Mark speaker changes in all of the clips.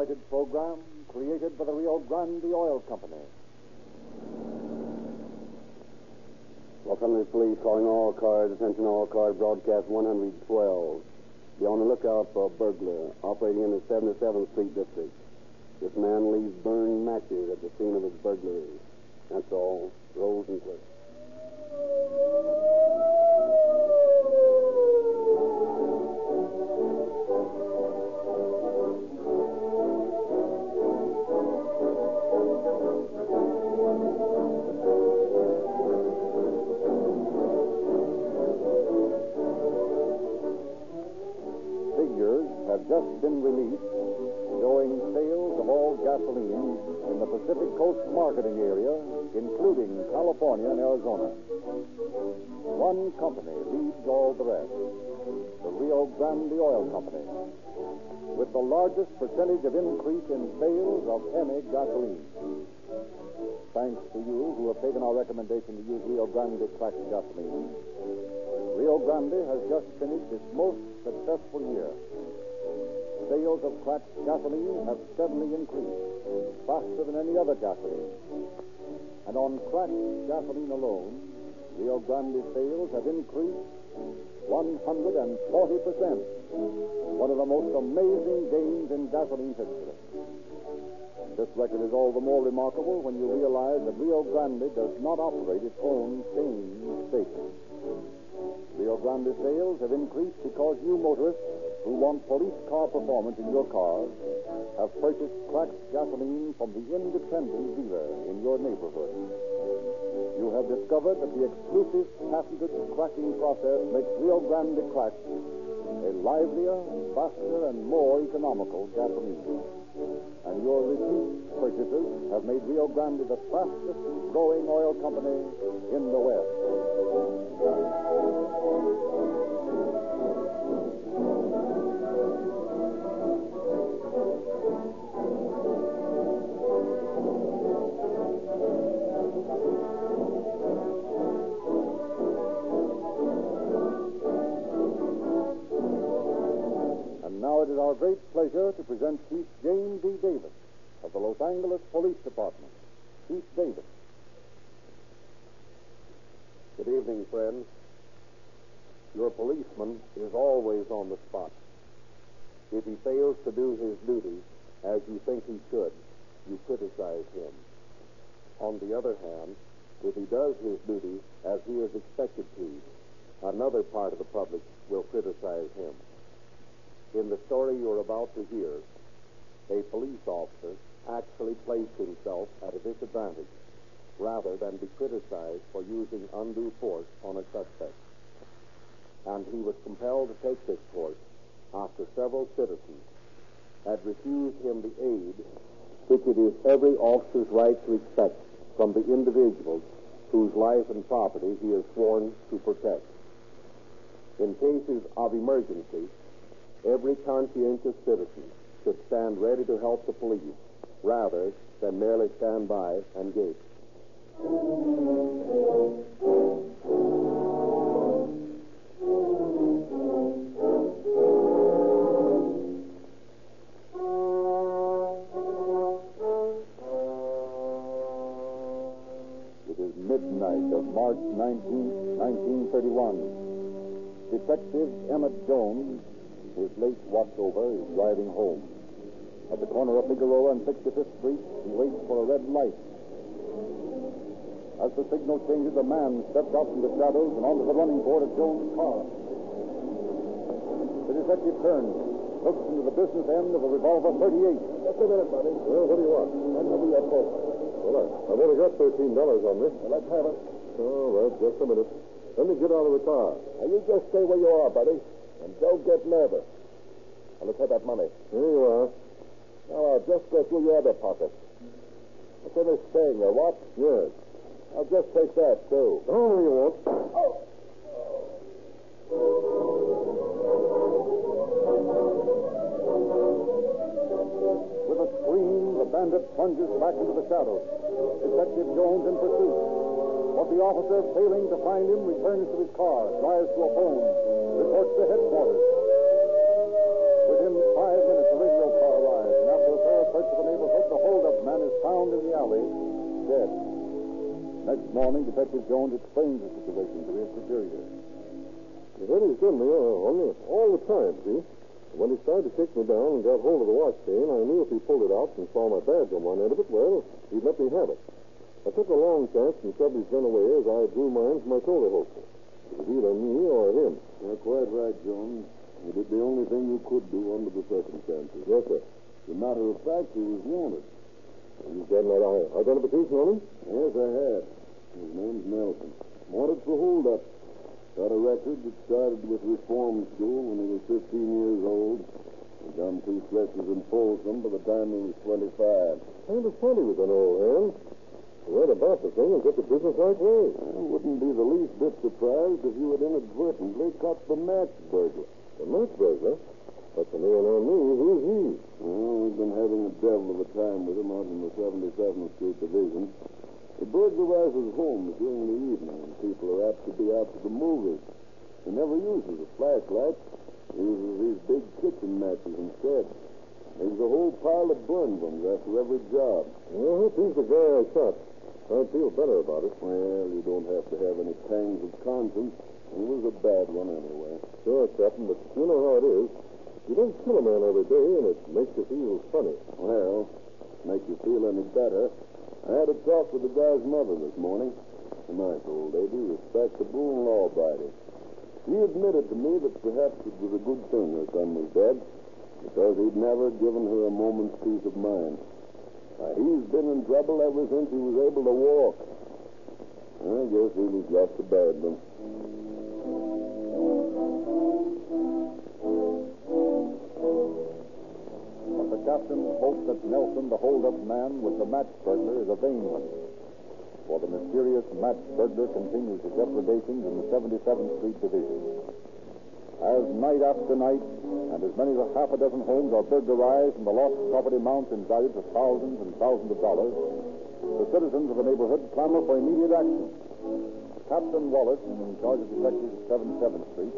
Speaker 1: copyrighted program created by the Rio Grande Oil Company.
Speaker 2: Los Angeles Police calling all cars. Attention all cars. Broadcast 112. Be on the lookout for a burglar operating in the 77th Street district. This man leaves burned matches at the scene of his burglary. That's all. Rose and clear.
Speaker 1: Gasoline in the Pacific Coast marketing area, including California and Arizona. One company leads all the rest the Rio Grande Oil Company, with the largest percentage of increase in sales of any gasoline. Thanks to you who have taken our recommendation to use Rio Grande cracked gasoline, Rio Grande has just finished its most successful year. Sales of cracked gasoline have steadily increased, faster than any other gasoline. And on cracked gasoline alone, Rio Grande sales have increased 140%. One of the most amazing gains in gasoline history. This record is all the more remarkable when you realize that Rio Grande does not operate its own chain station. Rio Grande sales have increased because you motorists who want police car performance in your cars have purchased cracked gasoline from the independent dealer in your neighborhood. You have discovered that the exclusive patented cracking process makes Rio Grande cracked a livelier, faster, and more economical gasoline. And your repeat purchases have made Rio Grande the fastest growing oil company in the West. Our great pleasure to present Chief James D. Davis of the Los Angeles Police Department. Chief Davis.
Speaker 3: Good evening, friends. Your policeman is always on the spot. If he fails to do his duty as you think he should, you criticize him. On the other hand, if he does his duty as he is expected to, another part of the public will criticize him. In the story you're about to hear, a police officer actually placed himself at a disadvantage rather than be criticized for using undue force on a suspect. And he was compelled to take this course after several citizens had refused him the aid which it is every officer's right to expect from the individuals whose life and property he is sworn to protect. In cases of emergency, every conscientious citizen should stand ready to help the police rather than merely stand by and gape.
Speaker 1: It is midnight of March 19, 1931. Detective Emmett Jones, his late watchover, is driving home. At the corner of Figueroa and 65th Street, he waits for a red light. As the signal changes, a man steps out from the shadows and onto the running board of Jones' car. The detective turns, looks into the business end of a revolver 38.
Speaker 4: Just a minute, buddy.
Speaker 3: Well, what do you want?
Speaker 4: Hand over your coat.
Speaker 3: Well, I- I've only got $13 on me.
Speaker 4: Well, let's have it.
Speaker 3: All right, just a minute. Let me get out of the car.
Speaker 4: Now, you just stay where you are, buddy. And don't get nervous. Now, let's have that money.
Speaker 3: Here you are.
Speaker 4: Now, I'll just go through your other pockets. What's in this thing, your watch?
Speaker 3: Yes.
Speaker 4: I'll just take that, too.
Speaker 3: Oh, you won't.
Speaker 1: With a scream, the bandit plunges back into the shadows. Detective Jones in pursuit. But the officer, failing to find him, returns to his car, drives to a phone, reports to headquarters. Within five minutes, the radio car arrives, and after a thorough
Speaker 3: search
Speaker 1: of the neighborhood, the holdup man is found in the alley,
Speaker 3: dead.
Speaker 1: Next morning, Detective Jones explains the situation to his superior.
Speaker 4: He had his gun there on me all the time, see? When he started to shake me down and got hold of the watch chain, I knew if he pulled it out and saw my badge on one end of it, well, he'd let me have it. I took a long chance and shoved his gun away as I drew mine from my shoulder holster. It was either me or him.
Speaker 2: You're quite right, Jones. You did the only thing you could do under the circumstances.
Speaker 4: Yes, sir.
Speaker 2: As a matter of fact, he was wanted.
Speaker 4: You've got that i- identification on him?
Speaker 2: Yes, I have. His name's Nelson. Wanted for holdup. Got a record that started with reform school when he was 15 years old. He done two stretches in Folsom by the time he was 25.
Speaker 4: Kind of funny with an old hand. Read about the thing in such a businesslike way.
Speaker 2: I wouldn't be the least bit surprised if you had inadvertently caught the match burglar.
Speaker 4: The match burglar? Me and on me, who's he?
Speaker 2: Well, we've been having a devil of a time with him out in the 77th Street Division. He burglarizes homes during the evening when people are apt to be out to the movies. He never uses a flashlight. He uses these big kitchen matches instead. Leaves a whole pile of burned ones after every job.
Speaker 4: Well, if he's the guy I shot, I'd feel better about it.
Speaker 2: Well, you don't have to have any pangs of conscience. He was a bad one anyway.
Speaker 4: Sure, Captain, but you know how it is. You don't kill a man every day, and it makes you feel funny.
Speaker 2: Well, make you feel any better. I had a talk with the guy's mother this morning. A nice old lady, respectable and law-abiding. She admitted to me that perhaps it was a good thing her son was dead, because he'd never given her a moment's peace of mind. He's been in trouble ever since he was able to walk. I guess he was just a bad one.
Speaker 1: But the captain hopes that Nelson, the hold-up man with the match burglar, is a vain one. For the mysterious match burglar continues his depredations in the 77th Street Division. As night after night, and as many as a half a dozen homes are burglarized and the lost property mounts in value to thousands and thousands of dollars, the citizens of the neighborhood clamor for immediate action. Captain Wallace, in charge of detectives at 77th Street,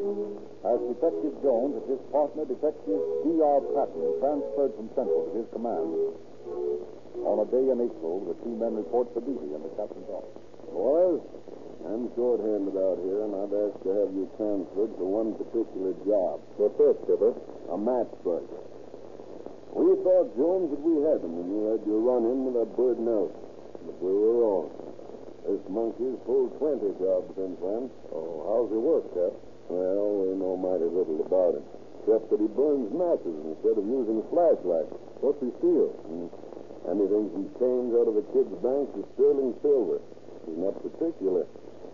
Speaker 1: has Detective Jones and his partner, Detective D.R. Patton, transferred from Central to his command. On a day in April, the two men report for duty in the captain's office.
Speaker 2: Boys, I'm short-handed out here, and I'd ask to have you transferred to one particular job.
Speaker 4: What's that, Skipper?
Speaker 2: A match burglar. We thought, Jones, that we had him when you had your run-in with that bird Nelson. But we were wrong. This monkey's pulled 20 jobs since then.
Speaker 4: Oh, how's he work, Cap?
Speaker 2: Well, we know mighty little about him, except that he burns matches instead of using flashlights.
Speaker 4: What's he steal?
Speaker 2: Hmm. Anything from chains out of a kid's bank to sterling silver. He's not particular.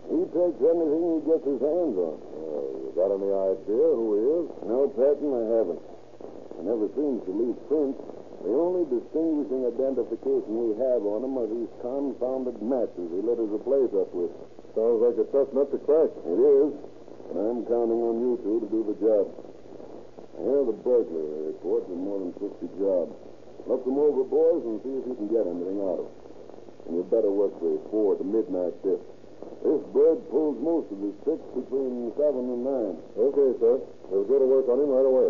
Speaker 2: He takes anything he gets his hands on.
Speaker 4: Uh, you got any idea who he is?
Speaker 2: No, Patton, I haven't. I never to leave prints. The only distinguishing identification we have on him are these confounded matches he lit us a place up with.
Speaker 4: Sounds like a tough nut to crack.
Speaker 2: It is, And I'm counting on you two to do the job. I hear the burglary report in more than 50 jobs. Look them over, boys, and see if you can get anything out of them. And you better work the four to midnight dip. This bird pulls most of his tricks between seven and nine.
Speaker 4: Okay, sir. We'll go to work on him right away.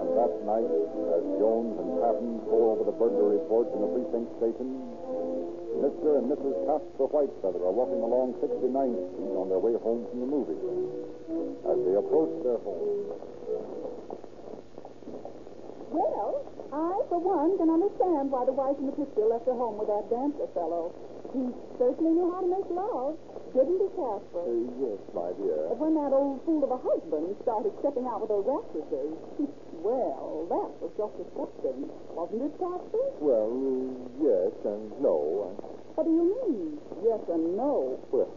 Speaker 1: And that night, as Jones and Patton pour over the burglary reports in the precinct station, Mr. and Mrs. Casper Whitefeather are walking along 69th Street on their way home from the movies. As they approach their home,
Speaker 5: Well, I, for one, can understand why the wife in the picture left her home with that dancer fellow. He certainly knew how to make love, didn't he, Casper?
Speaker 4: Uh, yes, my dear.
Speaker 5: But when that old fool of a husband started stepping out with those actresses, well, that was just disgusting, wasn't it, Casper?
Speaker 4: Well, yes and no.
Speaker 5: What do you mean? Yes and no.
Speaker 4: Well,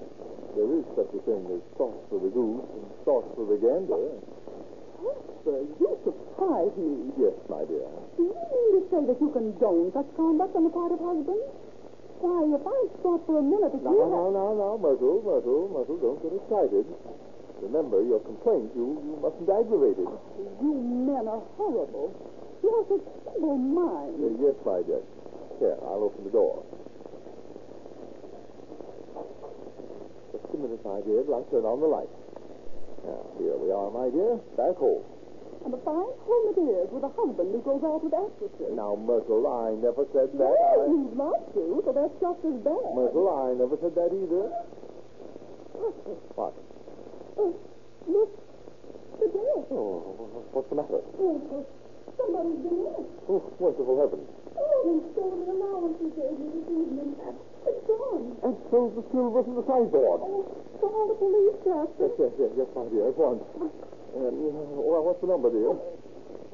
Speaker 4: there is such a thing as sauce for the goose and sauce for the gander.
Speaker 5: Casper, you surprise me.
Speaker 4: Yes, my dear.
Speaker 5: Do you mean to say that you condone such conduct on the part of husbands? Why, if I thought for a minute that
Speaker 4: Now,
Speaker 5: you
Speaker 4: now, now, now, Myrtle, Myrtle, Myrtle, don't get excited. Remember, your complaint, you, you mustn't aggravate it.
Speaker 5: You men are horrible. You have such feeble minds.
Speaker 4: Uh, yes, my dear. Here, I'll open the door. Just a minute, my dear, I'll turn on the light. Now, here we are, my dear. Back home.
Speaker 5: And a fine home it is with a husband who goes out with actresses.
Speaker 6: Now, Myrtle, I never said that.
Speaker 5: Well,
Speaker 6: I...
Speaker 5: you'd like to, so that's just as bad.
Speaker 6: Myrtle, I never said that either. What?
Speaker 5: Oh, look, the door.
Speaker 6: Oh, what's the matter?
Speaker 5: Oh, uh, somebody's been in.
Speaker 6: Oh, merciful heaven.
Speaker 5: Oh, they stole the allowance you gave me this evening. Gone.
Speaker 6: And so the silver from the sideboard.
Speaker 5: Oh, call the police, Jasper.
Speaker 6: Yes, yes, yes, yes, my dear, at once. Um, well, what's the number, dear?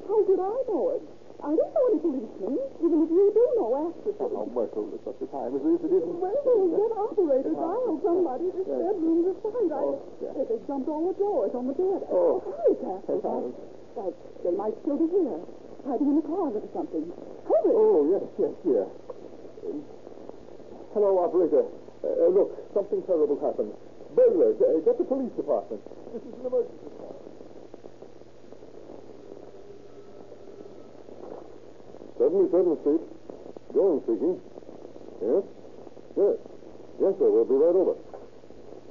Speaker 5: How did I know it? I don't know any policemen, even if you do know actresses.
Speaker 6: Oh, Myrtle, at such a time as this, it isn't.
Speaker 5: Well, we'll get operators. I'll somebody. This bedroom's a sight. I,
Speaker 6: Oh, yeah.
Speaker 5: they, jumped all the doors on the bed.
Speaker 6: Oh.
Speaker 5: hurry, Casper.
Speaker 6: Yes,
Speaker 5: Well, they might still be here, hiding in the closet or something. Hurry.
Speaker 6: Oh, yes, yes, dear. Um, hello, operator. Uh, look, something terrible happened. Burglars, uh, get the police department. This is an emergency call.
Speaker 4: Seventy-seventh Street. Jones speaking. Yes? Yes. Yes, sir. We'll be right over.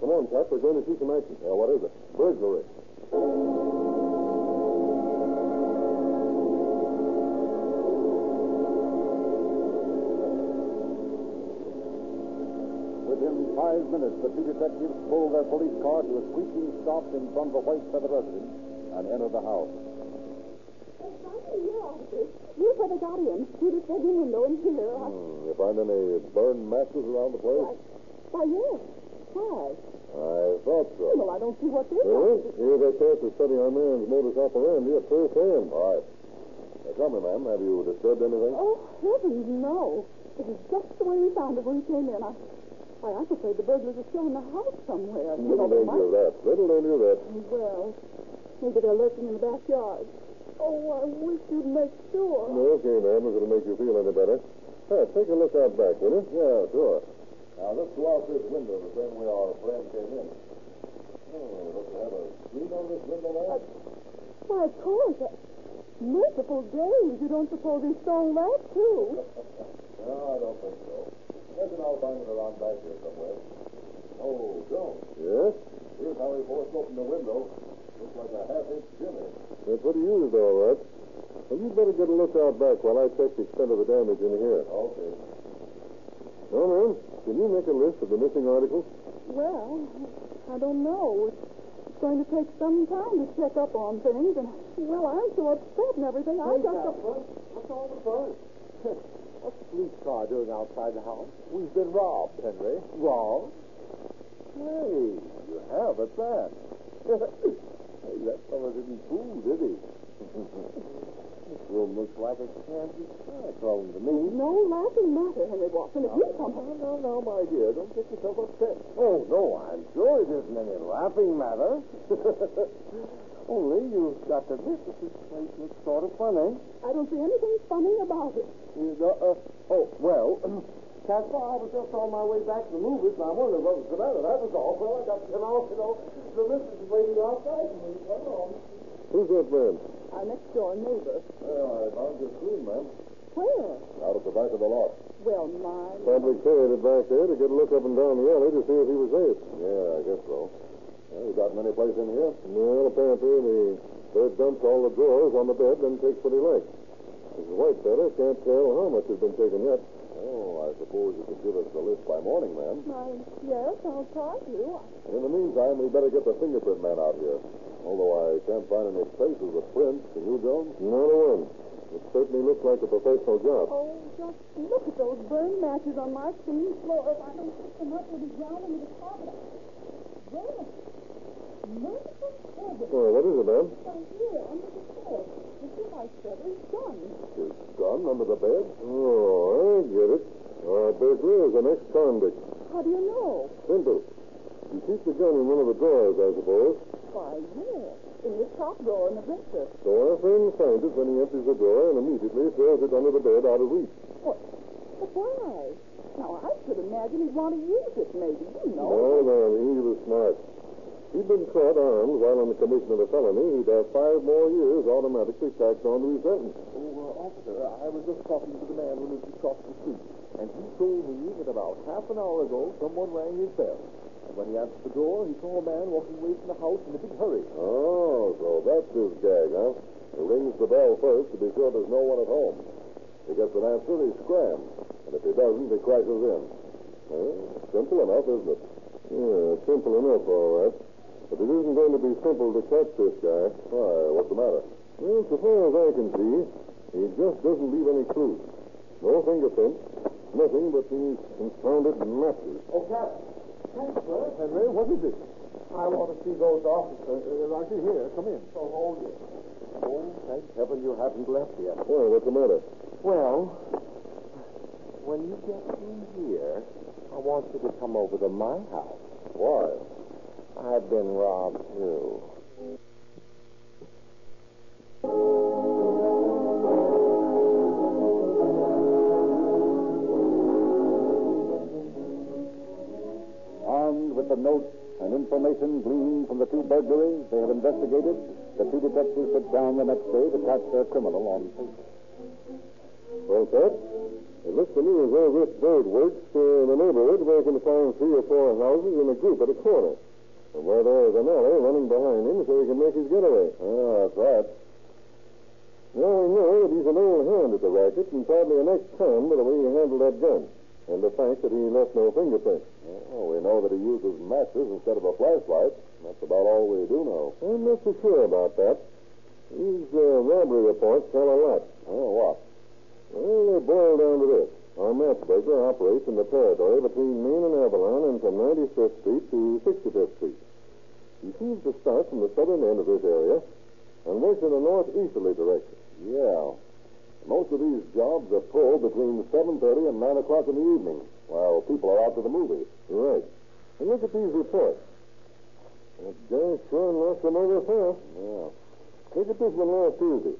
Speaker 4: Come on, Cap. We're going to see some action. Yeah, what is it? Burglary.
Speaker 1: Five minutes, the two detectives pulled their police car to a screeching stop in front of a Whitefeather residence and entered the house.
Speaker 5: You said they got in through this bedroom window in here. I,
Speaker 4: Hmm, you find any burned matches around the place?
Speaker 5: why, yes. Why?
Speaker 4: I thought so.
Speaker 5: Well, I don't see what this
Speaker 4: Well,
Speaker 5: is.
Speaker 4: here's a chance to study our man's modus operandi at first hand. All right. Now, tell me, ma'am, have you disturbed anything?
Speaker 5: Oh, heavens, no. It was just the way we found it when we came in. I, why, I'm afraid the burglars are still in the house somewhere. You know,
Speaker 4: Little
Speaker 5: they
Speaker 4: danger
Speaker 5: might-
Speaker 4: that. Little danger of that.
Speaker 5: Well, maybe they're lurking in the backyard. Oh, I wish you'd make sure.
Speaker 4: No, okay, ma'am, if it'll make you feel any better. Hey, take a look out back, will you? Yeah, sure. Now, let's go out this window the same way our friend came in. Oh, does it have a screen on this window, ma'am?
Speaker 5: Why, of course. Uh, merciful days. You don't suppose he stole that, too?
Speaker 4: No, I don't think so. Reckon I'll find it around back here somewhere. Oh, Jones. Yes? Here's how he forced open the window. Looks like a half-inch jimmy. That's what he used, all right. Well, you'd better get a look out back while I check the extent of the damage in here. Okay. Well, ma'am, can you make a list of the missing articles?
Speaker 5: Well, I don't know. It's going to take some time to check up on things, and, well, I'm so upset and everything. I just...
Speaker 6: What's all the fuss? What's the police car doing outside the house? We've been robbed, Henry. Robbed? Hey, you have at that. hey, that fellow didn't fool, did he? this room looks like a Kansas cyclone to me.
Speaker 5: No laughing matter, Henry Watson. If you come...
Speaker 6: No, no, no, my dear. Don't get yourself upset. Oh, no, I'm sure it isn't any laughing matter. Only you've got to admit that this place looks sort of funny.
Speaker 5: I don't see anything funny about it.
Speaker 6: You know, uh, oh, well, Casper, I was just on my way back to the movies, and I wondered what was the matter. That was all. Well, I got to come out, you know. The missus is waiting outside for me. Come on.
Speaker 4: Who's that man?
Speaker 5: Our next door neighbor.
Speaker 4: Well, I found your screen, ma'am.
Speaker 5: Where?
Speaker 4: Out at the back of the lot.
Speaker 5: Well, my...
Speaker 4: Probably carried it back there to get a look up and down the alley to see if he was safe. Yeah, I guess so. Well, you got him any place in here? Well, apparently the bed dumped all the drawers on the bed, then takes what he likes. Mrs. Whitefeather can't tell how much has been taken yet. Oh, I suppose you could give us the list by morning, ma'am.
Speaker 5: My... Yes, I'll try to.
Speaker 4: In the meantime, we better get the fingerprint man out here. Although I can't find any traces of prints. Can you, Jones? Not a one. It certainly looks like a professional job.
Speaker 5: Oh, just look at those burned matches on my clean floor. If I don't pick them up, they'll be ground into the carpet. There.
Speaker 4: Oh, what is it, ma'am?
Speaker 5: Right here, under the bed. Mr. Whitefeather's gun.
Speaker 4: His gun under the bed? Oh, I get it. Ah, our burglar is an ex-convict.
Speaker 5: How do you know?
Speaker 4: Simple. He keeps the gun in one of the drawers, I suppose.
Speaker 5: Why, yes. In the top drawer in the dresser.
Speaker 4: So our friend finds it when he empties the drawer and immediately throws it under the bed out of reach.
Speaker 5: What? But why? Now, I should imagine he'd want to use it, maybe. You know.
Speaker 4: No, no, he was smart. He'd been caught armed while on the commission of a felony. He'd have five more years automatically tacked onto his sentence.
Speaker 6: Oh, uh, officer, I was just talking to the man who lives across the street, and he told me that about half an hour ago someone rang his bell. And when he answered the door, he saw a man walking away from the house in a big hurry.
Speaker 4: Oh, so that's his gag, huh? He rings the bell first to be sure there's no one at home. If he gets an answer, he scrams. And if he doesn't, he crashes in. Well, simple enough, isn't it? Yeah, simple enough, all right. But it isn't going to be simple to catch this guy. Why, what's the matter? Well, so far as I can see, he just doesn't leave any clues. No fingerprints, nothing but these confounded matches.
Speaker 7: Oh, Captain. Captain, Henry, what is it? I want to see those officers. Uh, right here. Come in. So hold it.
Speaker 2: Oh, thank heaven you haven't left yet.
Speaker 4: Why, what's the matter?
Speaker 2: Well, when you get in here, I want you to come over to my house.
Speaker 4: Why?
Speaker 2: I've been robbed, too.
Speaker 1: Armed with the notes and information gleaned from the two burglaries they have investigated, the two detectives sit down the next day to catch their criminal on paper.
Speaker 4: Well, Pat, it looks to me as though this bird works uh, in a neighborhood where you can find three or four houses in a group at a corner. Where there is an alley running behind him so he can make his getaway. Ah, that's right. Now we know that he's an old hand at the racket and probably an ex-con by the way he handled that gun. And the fact that he left no fingerprints. Oh, we know that he uses matches instead of a flashlight. That's about all we do know. I'm not so sure about that. These uh, robbery reports tell a lot. Oh, what? Well, they boil down to this. Our matchmaker operates in the territory between Main and Avalon and from 95th Street to 65th Street. He seems to start from the southern end of this area and works in a northeasterly direction. Yeah. Most of these jobs are pulled between 7.30 and 9 o'clock in the evening while people are out to the movies. Right. And look at these reports. That guy sure knocks them over fast. Yeah. Look at this one last Tuesday.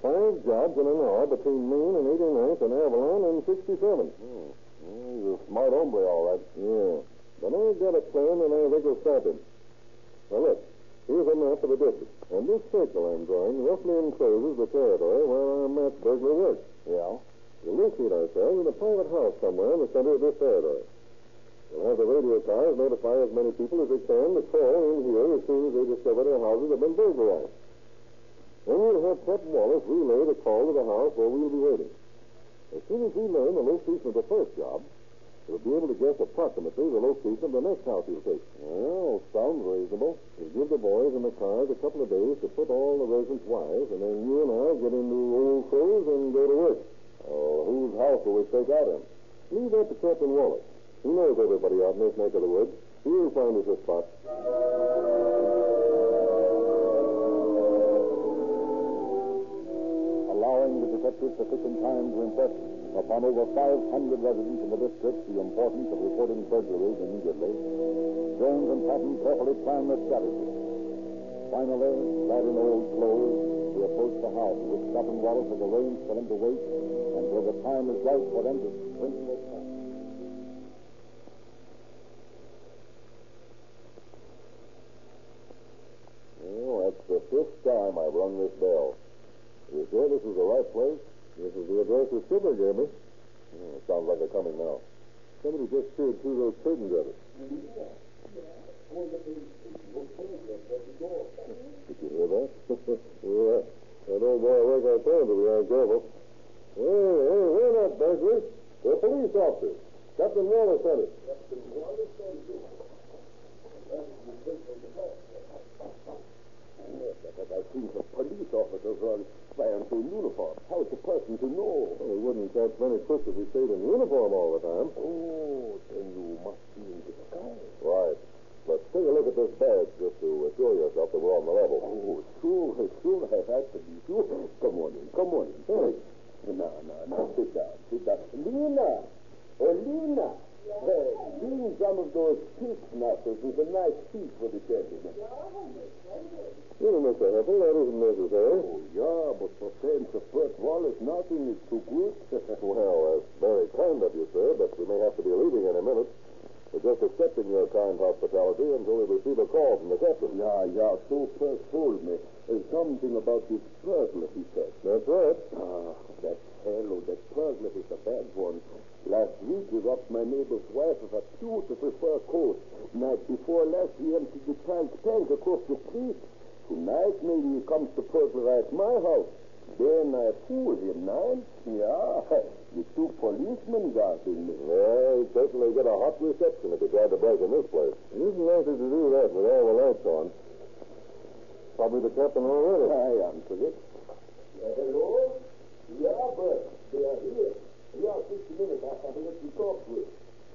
Speaker 4: Five jobs in an hour between Main and 89th and Avalon and 67. Hmm. Well, he's a smart hombre, all right. Yeah. But I've got a plan, and I think we'll stop him. Now, look. Here's a map of the district. And this circle I'm drawing roughly encloses the territory where our match burglar works. Yeah? We'll locate ourselves in a private house somewhere in the center of this territory. We'll have the radio cars notify as many people as they can to call in here as soon as they discover their houses have been burglarized. Then we'll have Pep Wallace relay the call to the house where we'll be waiting. As soon as we learn the location of the first job, we'll be able to guess approximately the location of the next house he'll take. Well, sounds reasonable. We'll give the boys in the cars a couple of days to put all the residents wise, and then you and I get into old clothes and go to work. Oh, whose house will we take out in? Leave that to Captain Wallace. He knows everybody out in this neck of the woods. He'll find us a spot.
Speaker 1: allowing the detectives sufficient time to impress upon over 500 residents in the district the importance of reporting burglaries immediately, Jones and Patton carefully planned their strategy. Finally, clad in old clothes, they approached the house, which Captain Wallace had arranged for them to wait until the time is right for them to spring their attack.
Speaker 4: Well, that's the fifth time I've rung this bell. You sure this is the right place? This is the address the skipper gave me. Sounds like they're coming now. Somebody just peered through those curtains at us. Did you hear that? yeah. That old boy work our turn if we aren't careful. Hey, hey, we're not burglars. We're police officers. Captain Wallace sent us. Captain Wallace sent us.
Speaker 2: Yes, but I've seen some police officers run wearing in uniform. How is a person to know?
Speaker 4: Well, we wouldn't catch many crooks if we stayed in uniform all the time.
Speaker 2: Oh, then you must be in disguise.
Speaker 4: Right. Let's take a look at this badge just to assure yourself that we're on the level.
Speaker 2: Oh, sure, sure, I have to be sure. Come on in, come on in.
Speaker 4: Hey.
Speaker 2: No, no, no, sit down, sit down. Lena! Oh, Lena! Hey, bring some of those pig knuckles with a nice piece for the gentleman.
Speaker 4: You know, Mr. Heppel, that isn't necessary.
Speaker 2: Oh, yeah, but for friends of Bert Wallace, nothing is too good.
Speaker 4: well, that's very kind of you, sir, but we may have to be leaving any minute. We're just accepting your kind hospitality until we receive a call from the captain.
Speaker 2: yeah, yeah, so first told me. There's something about this burglar, he said.
Speaker 4: That's right.
Speaker 2: Ah, that fellow, that burglar is a bad one. Last week he robbed my neighbor's wife of a beautiful fur coat. Night before last he emptied the child's tank across the street. Tonight maybe he comes to burglarize my house. Then I fooled him, man. Yeah, the two policemen guarding me.
Speaker 4: Well, he'd certainly get a hot reception if he tried to break in this place. He isn't likely to do that with all the lights on. Probably the captain already.
Speaker 2: I answered it. hello? Yeah, but they are here. Yeah, 60 minutes. I have to let you talk to it.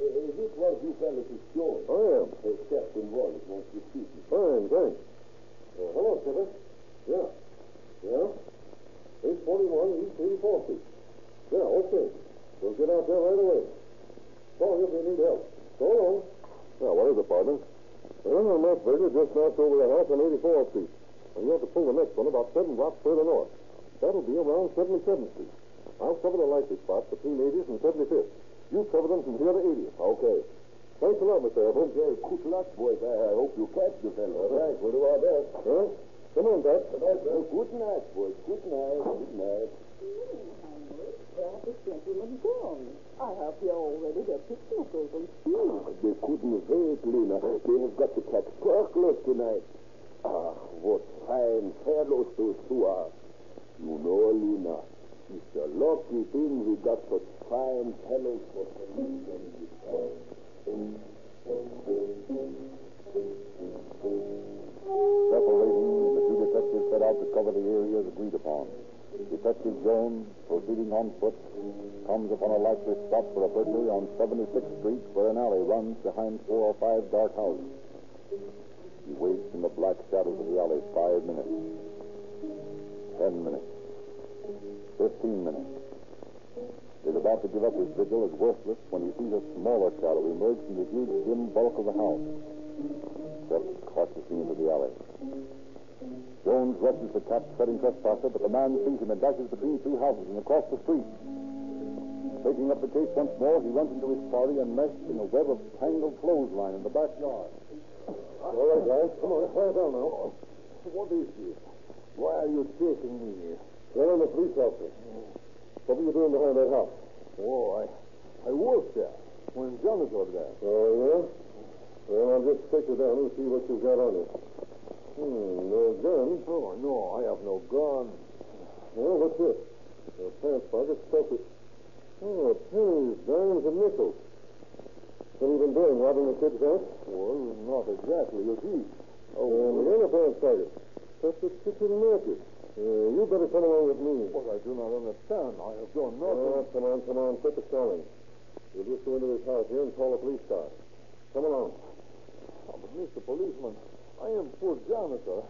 Speaker 2: Uh, this was you fellas is showing.
Speaker 4: I am.
Speaker 2: Uh, Captain Wallace wants to see you.
Speaker 4: Fine, thanks. Uh, hello, Skipper. Yeah. Yeah? 841 East 84th Street. Yeah, okay. We'll get out there right away. Call you if you need help. So long. Yeah, what is it, partner? Well, I'm not Burger, just knocked over the house on 84th Street. And you have to pull the next one about seven blocks further north. That'll be around 77th Street. I'll cover the likely spots between 80th and 75th. You cover them from here to 80th. Okay. Thanks a lot, Mr. Evans.
Speaker 2: Okay, good luck, boys. I, I hope you catch the fellow.
Speaker 4: Thanks. We'll do our best. Huh? Come on, Pat.
Speaker 2: Good night, sir. Good night, boys. Good night. Good night.
Speaker 5: Where the gentleman gone? I hope you're all ready to pick knuckles and stew.
Speaker 2: They couldn't wait, Lena. They have got to catch burglars tonight. Ah, what fine fellows those two are. You know, Lena, it's a lucky thing we got such fine fellows for this town.
Speaker 1: Separating, the two detectives set out to cover the areas agreed upon. Detective Jones, proceeding on foot, comes upon a likely spot for a burglary on 76th Street where an alley runs behind four or five dark houses. He waits in the black shadows of the alley five minutes, ten minutes, fifteen minutes. He's about to give up his vigil as worthless when he sees a smaller shadow emerge from the huge dim bulk of the house. Steps cautiously into the alley. Jones rushes the cat treading trespasser, but the man sees him and dashes between two houses and across the street. Taking up the chase once more, he runs into his quarry and meshed in a web of tangled clothesline in the backyard.
Speaker 4: All right, guys. Come on, quiet down now.
Speaker 6: What is this? Why are you chasing me?
Speaker 4: Well, I'm a police officer. What were you doing behind that house?
Speaker 6: Oh, I, I worked there when Jonas was there.
Speaker 4: Oh, yeah? Well, I'll just take you down and see what you've got on you. Hmm, no gun.
Speaker 6: Oh, no, I have no gun.
Speaker 4: Well, what's this? Your pants pocket with... Oh, pennies, dimes, and nickels. What have you been doing, robbing the kid's house?
Speaker 6: Well, not exactly a thief.
Speaker 4: Oh, and the other pants pocket. That's the kitchen napkin. Uh, you better come along with me.
Speaker 6: Well, I do not understand. I have done
Speaker 4: Oh, come on, come on. Quit the stalling. We'll just go into this house here and call the police car. Come along.
Speaker 6: Oh, but Mr. Policeman, I am poor janitor.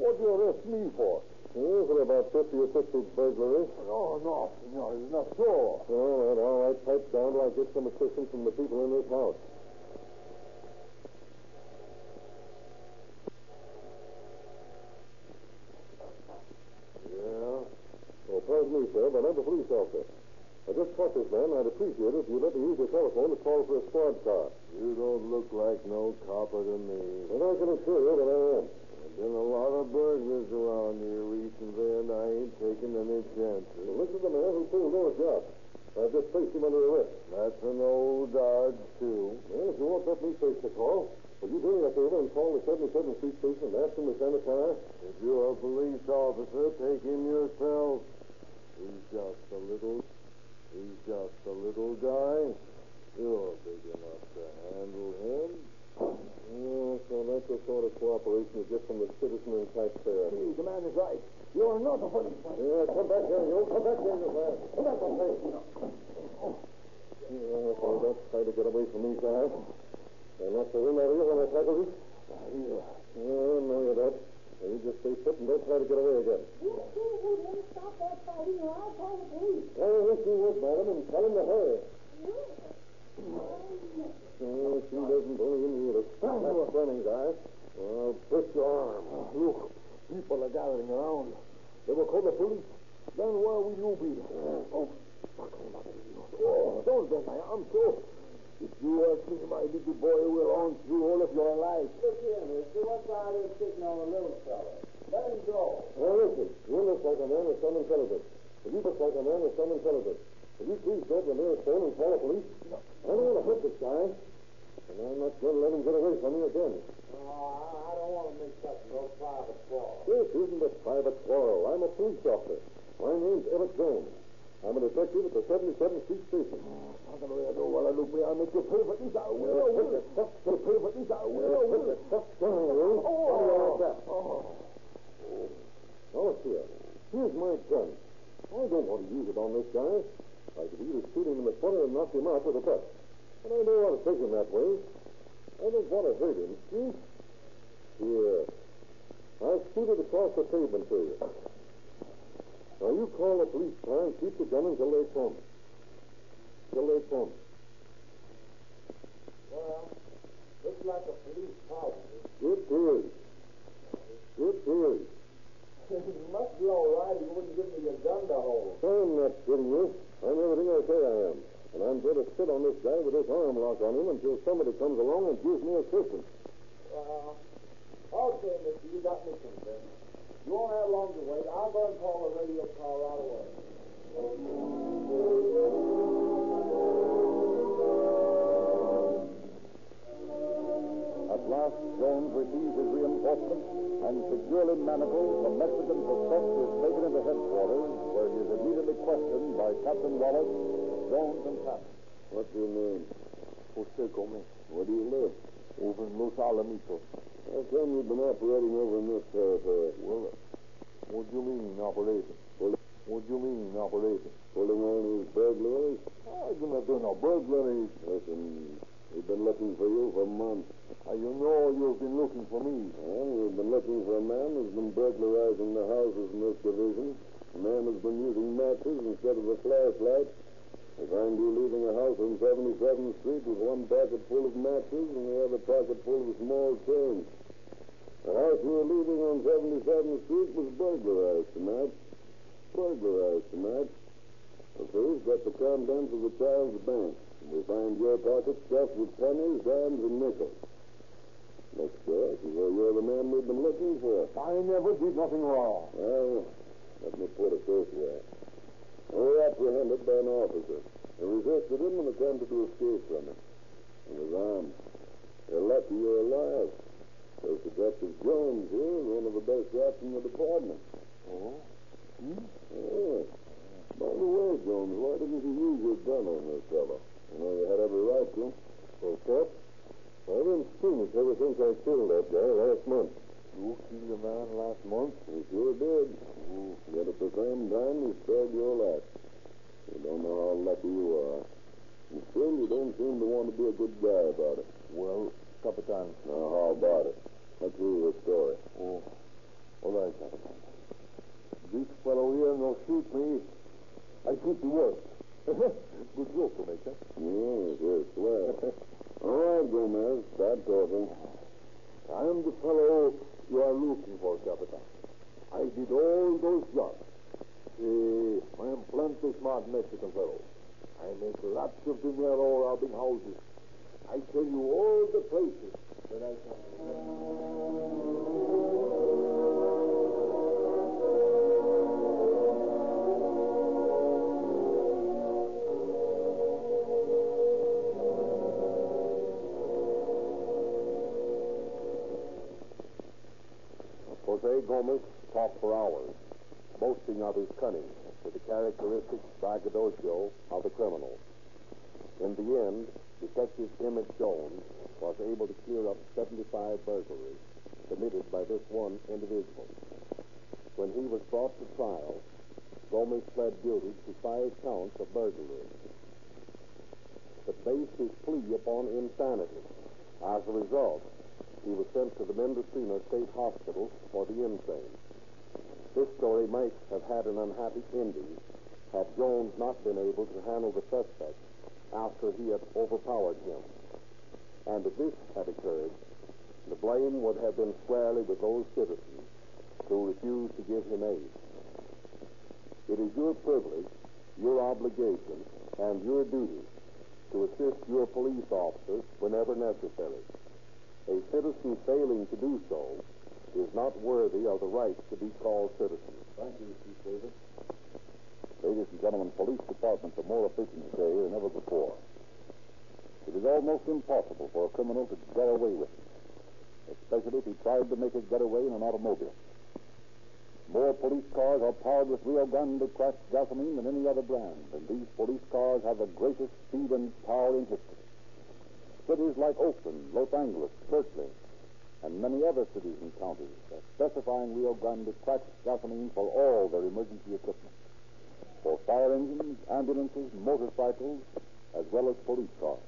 Speaker 6: What do you arrest me for?
Speaker 4: Oh, for about 50 or 60 burglaries.
Speaker 6: No, no, no, it's not so.
Speaker 4: All right, all right. Pipe down till I get some assistance from the people in this house. Yeah. Well, pardon me, sir, but I'm a police officer. I just caught this man. I'd appreciate it if you'd let me use your telephone to call for a squad car.
Speaker 6: You don't look like no copper to me.
Speaker 4: And I can assure you that I am.
Speaker 6: There's been a lot of burglars around here recently, and I ain't taking any chances.
Speaker 4: Well, this is the man who pulled those jobs. I've just placed him under arrest.
Speaker 6: That's an old dodge, too.
Speaker 4: Well, if you won't let me face the call, will you do me a favor and call the 77th Street Station and ask them to send a car?
Speaker 6: If you're a police officer, take him yourself. He's just a little... He's just a little guy. You're big enough to handle him.
Speaker 4: Yeah, so that's the sort of cooperation you get from the citizen and taxpayer.
Speaker 6: See, the man is right. You're not a policeman.
Speaker 4: Yeah, come back here, you. Come back here, you man. Come back, I'm saying. Yeah, so don't try to get away from me, guys. I knocked the wind out of you when I tackled you.
Speaker 6: You,
Speaker 4: Yeah, no, you don't. Now, You just stay put and don't try to get away again.
Speaker 5: You two would stop that fighting or I'll call the police.
Speaker 4: I wish you would, madam, and tell him to hurry. Oh, she doesn't believe me either. Stop running, guys. I'll twist your arm.
Speaker 6: look, people are gathering around. They will call the police. Then where will you be? Oh, oh, don't bend my arm so. If you hurt me, my little boy will haunt you all of your life.
Speaker 3: Look here, mister. What's out here sitting on a little fella? Let him go.
Speaker 4: Now, listen. You look like a man with some intelligence. You look like a man with some intelligence, will you please go to the nearest phone and call the police? I don't want to hurt this guy. And I'm not going to let him get away from me again.
Speaker 3: Oh, I, don't want to mix up no private quarrel.
Speaker 4: This isn't a private quarrel. I'm a police officer. My name's Everett Jones. I'm a detective at the 77th Street Station.
Speaker 6: Oh, I don't know what I look me. I make you pay for this. I will. I will. You pay for this. I will. I will.
Speaker 4: Oh,
Speaker 6: Oh. oh.
Speaker 4: that. Now, look here. Here's my gun. I don't want to use it on this guy. I could either shoot him in the foot or knock him out with a butt. But I don't want to take him that way. I don't want to hurt him. See? Here. I'll shoot it across the pavement to you. Now, you call the police car and keep the gun until they come. Till they come.
Speaker 8: Well, looks like a police car.
Speaker 4: It is. It is.
Speaker 8: you must be all right. You wouldn't give me your gun to hold.
Speaker 4: I'm not kidding you. I'm everything I say I am. And I'm going to sit on this guy with this arm lock on him until somebody comes along and gives me assistance.
Speaker 8: Well, okay, mister, you got me convinced. You won't have long to wait. I'll go and call the radio car right away.
Speaker 1: At last, Jones receives his reinforcements, and securely manacled, the Mexican suspect is taken into headquarters, where he is immediately questioned by Captain Wallace, Jones, and Patton.
Speaker 2: What's your name?
Speaker 6: Jose Gomez.
Speaker 2: Where do you live?
Speaker 6: Over in Los Alamitos.
Speaker 2: How come you've been operating over in this territory?
Speaker 6: Well, what do you mean, operating?
Speaker 2: Pull-
Speaker 6: What do you mean, operating?
Speaker 2: Pulling all these burglars?
Speaker 6: I do not do no burglary.
Speaker 2: Listen, we've been looking for you for months.
Speaker 6: Uh, you know you've been looking for me.
Speaker 2: Well, we've been looking for a man who's been burglarizing the houses in this division. A man who's been using matches instead of a flashlight. We find you leaving a house on 77th Street with one pocket full of matches and the other pocket full of small change. The house you were leaving on 77th Street was burglarized tonight. Burglarized tonight. The thief got the contents of the child's bank. And we find your pocket stuffed with pennies, dimes, and nickels. Next door, well, you're the man we've been looking for.
Speaker 6: I never did nothing wrong.
Speaker 2: Well, let me put it this way. We were apprehended by an officer. He resisted him and attempted to escape from him. He was armed. You're lucky you're alive. Because Detective Jones here is one of the best shots in the department.
Speaker 6: Oh? Hmm?
Speaker 2: Yeah. By the way, Jones, why didn't you use your gun on this fellow? You know you had every right to.
Speaker 4: Well, Cap, I haven't seeing it ever since I killed that guy last month.
Speaker 6: You killed a man last month?
Speaker 2: You sure did. Oh. Yet at the same time, you spared your life. You don't know how lucky you are. And still, you don't seem to want to be a good guy about it.
Speaker 6: Well, Capitan.
Speaker 2: Now, how about it? Let's hear your story.
Speaker 6: Oh, all right, Capitan. This fellow here no shoot me. I shoot the worst. Good joke to?
Speaker 2: Yes, yes, swell. All right, Gomez, start talking.
Speaker 6: I am the fellow you are looking for, Capitan. I did all those jobs. See, I am plenty smart Mexican fellow. I make lots of dinero robbing houses. I tell you all the places that I can.
Speaker 3: Gomez talked for hours, boasting of his cunning with the characteristic braggadocio of the criminal. In the end, Detective Emmett Jones was able to clear up 75 burglaries committed by this one individual. When he was brought to trial, Gomez pled guilty to five counts of burglary, but based his plea upon insanity. As a result, he was sent to the Mendocino State Hospital for the insane. This story might have had an unhappy ending had Jones not been able to handle the suspect after he had overpowered him. And if this had occurred, the blame would have been squarely with those citizens who refused to give him aid. It is your privilege, your obligation, and your duty to assist your police officers whenever necessary. A citizen failing to do so is not worthy of the right to be called citizen.
Speaker 1: Thank you, Chief Davis. Ladies and gentlemen, police departments are more efficient today than ever before. It is almost impossible for a criminal to get away with it, especially if he tried to make a getaway in an automobile. More police cars are powered with Rio Grande cracked gasoline than any other brand, and these police cars have the greatest speed and power in history. Cities like Oakland, Los Angeles, Berkeley, and many other cities and counties are specifying Rio Grande cracked gasoline for all their emergency equipment. For fire engines, ambulances, motorcycles, as well as police cars.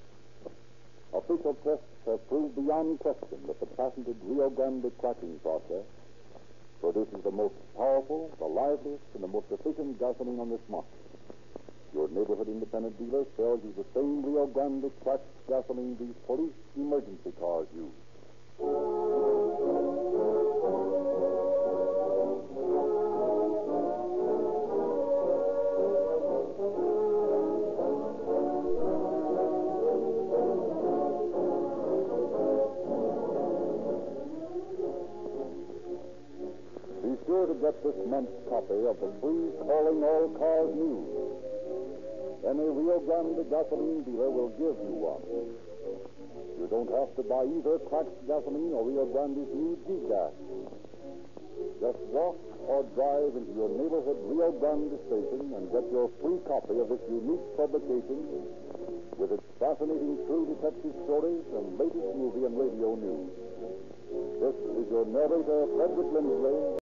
Speaker 1: Official tests have proved beyond question that the patented Rio Grande cracking process produces the most powerful, the liveliest, and the most efficient gasoline on this market. Your neighborhood independent dealer sells you the same Rio Grande cracked gasoline these police emergency cars use. Be sure to get this month's copy of the free Calling All Cars News. Any Rio Grande gasoline dealer will give you one. You don't have to buy either cracked gasoline or Rio Grande's new G-Gas. Just walk or drive into your neighborhood Rio Grande station and get your free copy of this unique publication with its fascinating true detective stories and latest movie and radio news. This is your narrator, Frederick Lindsley,